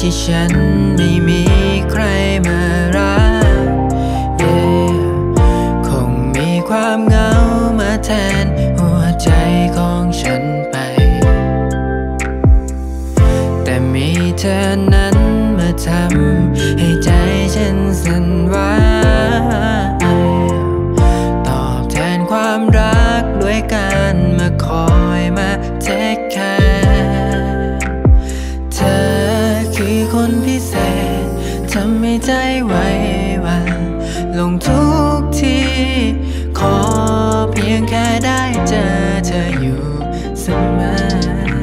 ที่ฉันไม่มี นั้นมาทำให้ใจฉันสั่นไหวตอบแทนความรักด้วยการมาคอยมาเทคแคร์เธอคือคนพิเศษทำให้ใจไหวหวันลงทุกทีขอเพียงแค่ได้เจอเธออยู่เสมอ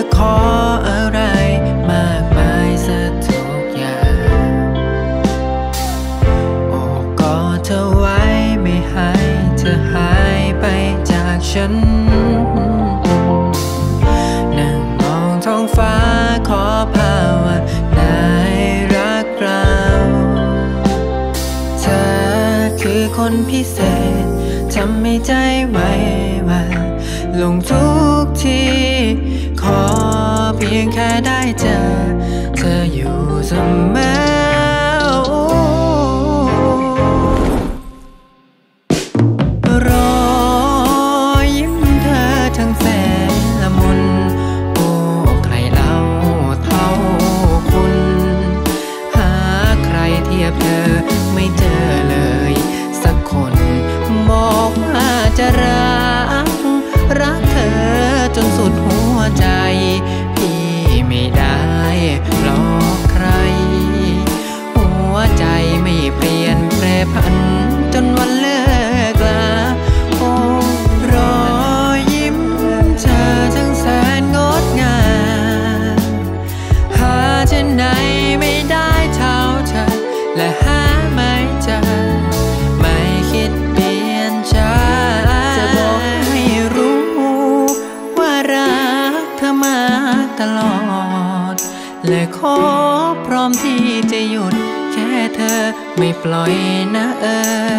จะขออะไรมากมายสักทุกอย่าง โอ้กอดเธอไว้ไม่ให้เธอหายไปจากฉัน นั่งมองท้องฟ้าขอภาวนาให้รักเราเธอคือคนพิเศษทำให้ใจไหวหวันลงทุกทีขอ ยงแค่ได้เจอ เธออยู่เสมอรอยิ้มเธอ ตลอด และขอพร้อมที่จะหยุด แค่เธอไม่ปล่อยนะเอ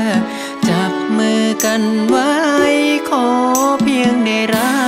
อ จับมือกันไว้ ขอเพียงได้รัก